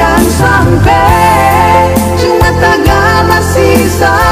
Jangan sampai cuma tak masih sama